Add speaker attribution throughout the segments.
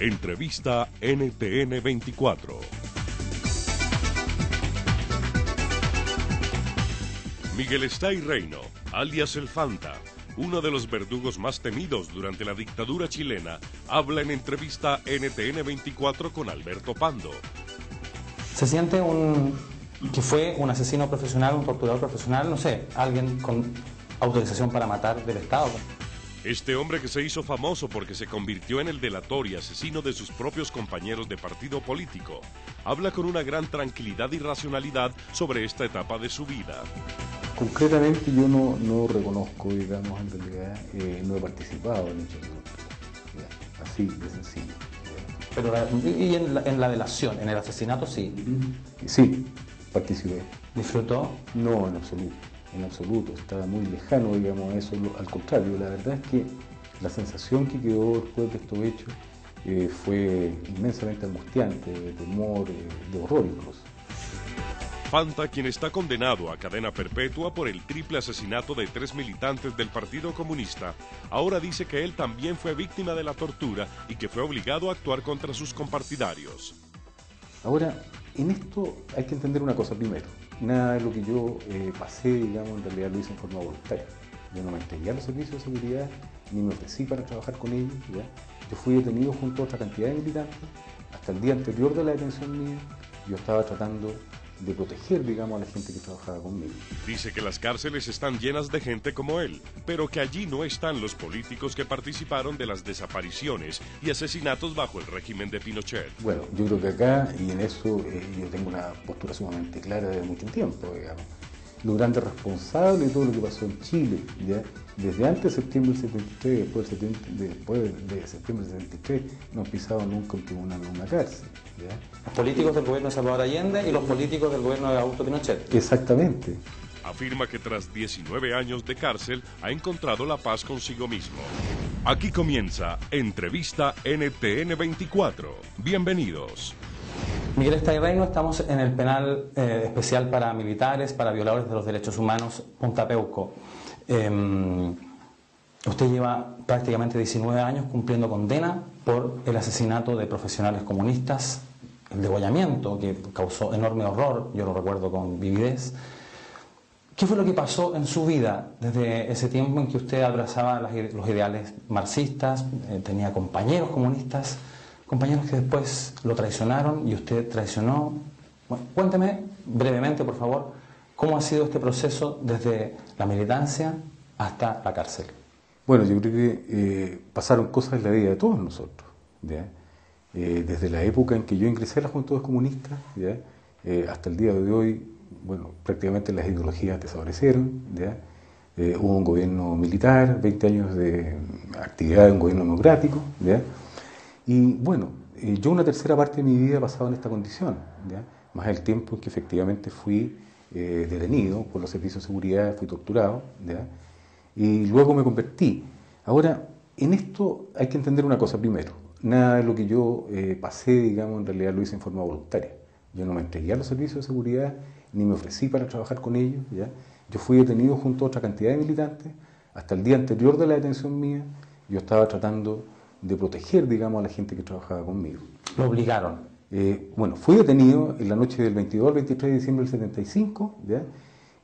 Speaker 1: Entrevista NTN 24. Miguel Estay Reino, alias El Fanta, uno de los verdugos más temidos durante la dictadura chilena, habla en entrevista NTN 24 con Alberto Pando.
Speaker 2: Se siente un que fue un asesino profesional, un torturador profesional, no sé, alguien con autorización para matar del Estado.
Speaker 1: Este hombre que se hizo famoso porque se convirtió en el delator y asesino de sus propios compañeros de partido político, habla con una gran tranquilidad y racionalidad sobre esta etapa de su vida.
Speaker 3: Concretamente yo no, no reconozco, digamos, en realidad, eh, no he participado en hechos de Así de sencillo.
Speaker 2: Pero la- y en la, en la delación, en el asesinato sí.
Speaker 3: Sí, participé.
Speaker 2: Disfrutó.
Speaker 3: No, en absoluto, en absoluto. Estaba muy lejano, digamos, a eso. Al contrario, la verdad es que la sensación que quedó después de estos hechos eh, fue inmensamente angustiante, de temor, eh, de horror incluso.
Speaker 1: Fanta, quien está condenado a cadena perpetua por el triple asesinato de tres militantes del Partido Comunista, ahora dice que él también fue víctima de la tortura y que fue obligado a actuar contra sus compartidarios.
Speaker 3: Ahora, en esto hay que entender una cosa primero. Nada de lo que yo eh, pasé, digamos, en realidad lo hice en forma voluntaria. Yo no me entregué a los servicios de seguridad, ni me ofrecí para trabajar con ellos. Yo fui detenido junto a otra cantidad de militantes. Hasta el día anterior de la detención mía, yo estaba tratando de proteger, digamos, a la gente que trabajaba conmigo.
Speaker 1: Dice que las cárceles están llenas de gente como él, pero que allí no están los políticos que participaron de las desapariciones y asesinatos bajo el régimen de Pinochet.
Speaker 3: Bueno, yo creo que acá, y en eso eh, yo tengo una postura sumamente clara desde mucho tiempo, digamos. Los grandes responsables de todo lo que pasó en Chile, ¿ya? desde antes de septiembre del 73, después, 70 después de septiembre del 73, no han pisado nunca un tribunal o una cárcel. ¿ya?
Speaker 2: Los políticos del gobierno de Salvador Allende y los políticos del gobierno de Augusto Pinochet.
Speaker 3: Exactamente.
Speaker 1: Afirma que tras 19 años de cárcel ha encontrado la paz consigo mismo. Aquí comienza Entrevista NTN 24. Bienvenidos.
Speaker 2: Miguel Estayreino, estamos en el penal eh, especial para militares, para violadores de los derechos humanos, Punta Peuco. Eh, usted lleva prácticamente 19 años cumpliendo condena por el asesinato de profesionales comunistas, el degollamiento que causó enorme horror, yo lo recuerdo con vividez. ¿Qué fue lo que pasó en su vida desde ese tiempo en que usted abrazaba los ideales marxistas, eh, tenía compañeros comunistas, compañeros que después lo traicionaron y usted traicionó? Cuénteme brevemente, por favor, cómo ha sido este proceso desde la militancia hasta la cárcel.
Speaker 3: Bueno, yo creo que eh, pasaron cosas en la vida de todos nosotros. ¿ya? Eh, desde la época en que yo ingresé a las Juventudes Comunistas ¿ya? Eh, hasta el día de hoy, bueno, prácticamente las ideologías desaparecieron. ¿ya? Eh, hubo un gobierno militar, 20 años de actividad de un gobierno democrático. Y bueno, eh, yo una tercera parte de mi vida he pasado en esta condición, ¿ya? más el tiempo en que efectivamente fui eh, detenido por los servicios de seguridad, fui torturado, ¿ya? y luego me convertí. Ahora, en esto hay que entender una cosa primero. Nada de lo que yo eh, pasé, digamos, en realidad lo hice en forma voluntaria. Yo no me entregué a los servicios de seguridad, ni me ofrecí para trabajar con ellos. ¿ya? Yo fui detenido junto a otra cantidad de militantes. Hasta el día anterior de la detención mía, yo estaba tratando de proteger, digamos, a la gente que trabajaba conmigo.
Speaker 2: Lo obligaron.
Speaker 3: Eh, bueno, fui detenido en la noche del 22 al 23 de diciembre del 75, ¿ya?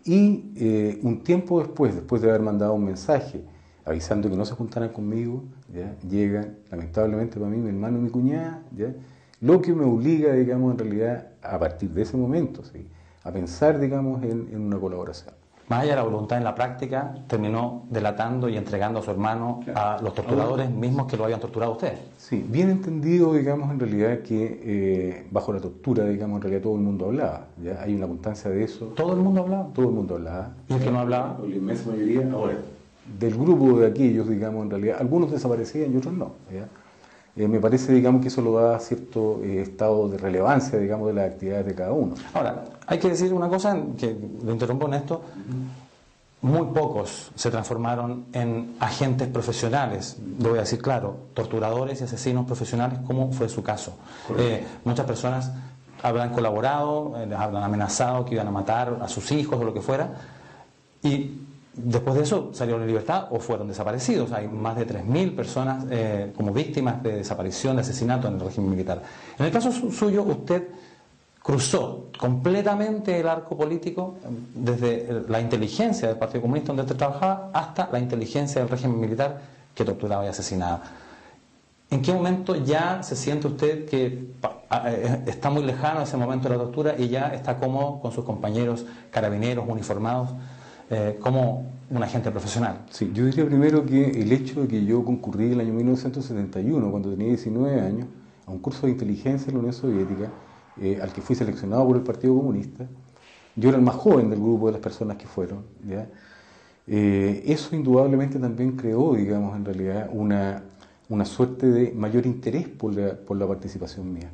Speaker 3: y eh, un tiempo después, después de haber mandado un mensaje avisando que no se juntaran conmigo, ¿ya? llegan, lamentablemente para mí, mi hermano y mi cuñada, ¿ya? lo que me obliga, digamos, en realidad, a partir de ese momento, ¿sí? a pensar, digamos, en, en una colaboración.
Speaker 2: Más allá de la voluntad en la práctica, terminó delatando y entregando a su hermano a los torturadores mismos que lo habían torturado a usted.
Speaker 3: Sí, bien entendido, digamos, en realidad que eh, bajo la tortura, digamos, en realidad todo el mundo hablaba. ¿ya? Hay una constancia de eso.
Speaker 2: ¿Todo el mundo hablaba?
Speaker 3: Todo el mundo hablaba.
Speaker 2: ¿Y el que no hablaba?
Speaker 3: La inmensa mayoría ahora. Del grupo de aquellos, digamos, en realidad, algunos desaparecían y otros no. ¿ya? Eh, me parece, digamos, que eso lo da cierto eh, estado de relevancia, digamos, de las actividades de cada uno.
Speaker 2: Ahora, hay que decir una cosa, que lo interrumpo en esto, muy pocos se transformaron en agentes profesionales, lo voy a decir claro, torturadores y asesinos profesionales, como fue su caso. Eh, muchas personas habrán colaborado, les habrán amenazado que iban a matar a sus hijos o lo que fuera, y después de eso salieron en libertad o fueron desaparecidos. Hay más de 3.000 personas eh, como víctimas de desaparición, de asesinato en el régimen militar. En el caso suyo, usted cruzó completamente el arco político desde la inteligencia del Partido Comunista donde usted trabajaba hasta la inteligencia del régimen militar que torturaba y asesinaba. ¿En qué momento ya se siente usted que eh, está muy lejano ese momento de la tortura y ya está cómodo con sus compañeros carabineros uniformados eh, como un agente profesional?
Speaker 3: Sí, yo diría primero que el hecho de que yo concurrí en el año 1971, cuando tenía 19 años, a un curso de inteligencia en la Unión Soviética, eh, al que fui seleccionado por el Partido Comunista. Yo era el más joven del grupo de las personas que fueron. Eh, eso indudablemente también creó, digamos, en realidad una, una suerte de mayor interés por la, por la participación mía.